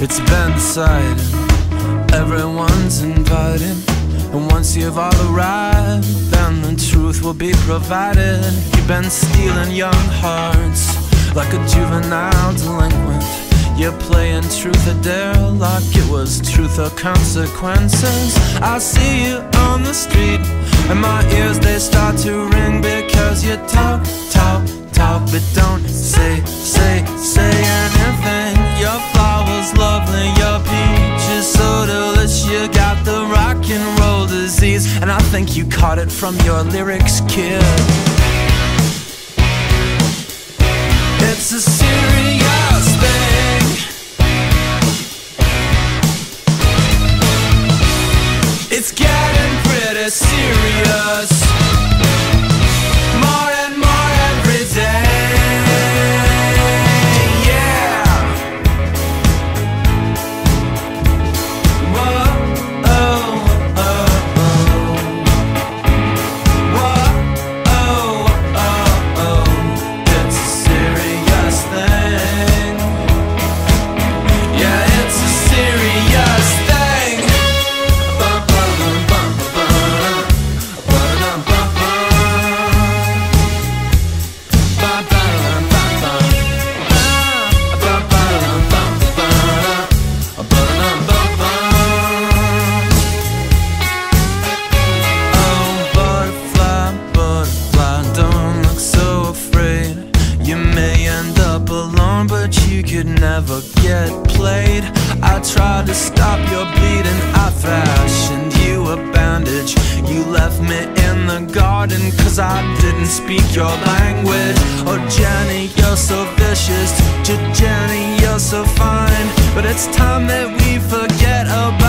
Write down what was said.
It's been decided, everyone's invited. And once you've all arrived, then the truth will be provided. You've been stealing young hearts like a juvenile delinquent. You're playing truth or dare like it was truth or consequences. I see you on the street, and my ears they start to ring think you caught it from your lyrics, kid. It's a serious thing. It's getting pretty serious. I tried to stop your bleeding, I fashioned you a bandage. You left me in the garden, cause I didn't speak your language. Oh, Jenny, you're so vicious. Jenny, you're so fine. But it's time that we forget about.